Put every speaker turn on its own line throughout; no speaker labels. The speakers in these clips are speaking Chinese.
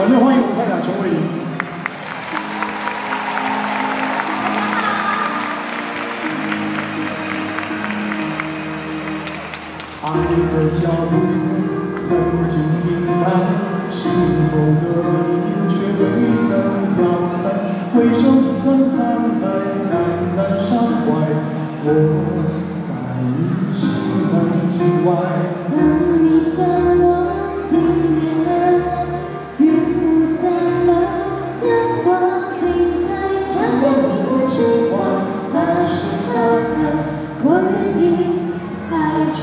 掌声欢迎我们太太陈慧琳。爱的脚步曾经停摆，心头的你却未曾飘散。回首一段残败，淡淡伤怀，我在你心门之外。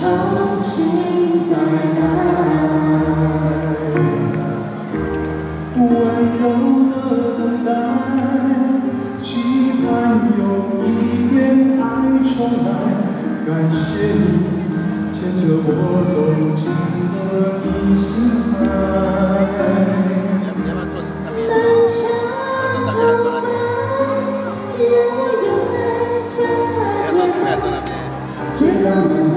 重新再来，
温柔的等待，期盼有一天爱重来。感谢你牵着我走进了你心海。
我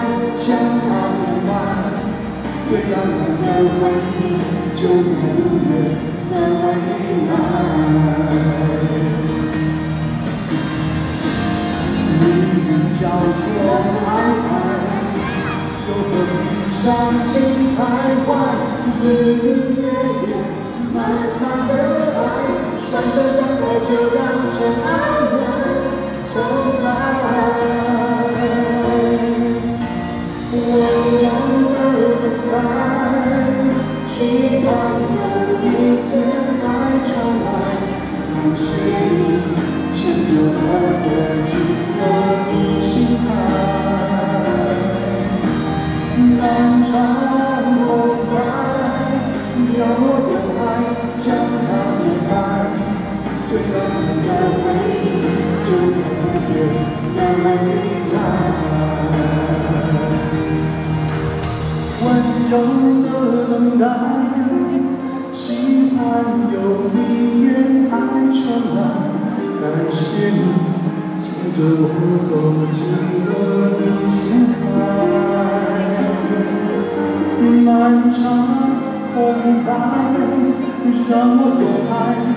用爱将它填满。最浪漫的回忆就在不远的未来。命运交错安排，又何必伤心徘徊？日日夜夜漫漫的爱，双手张开就让真爱。感谢你牵着我走进了你心海。漫长空白，让我用爱将它填满。最浪漫的回忆就在不远的未来。温柔的等待。有一天爱牵着我走进了你心海。漫长空白，让我用爱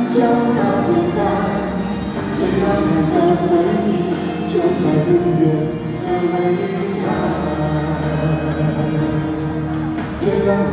将它填满。最浪漫的回忆就在不远的未来。最浪漫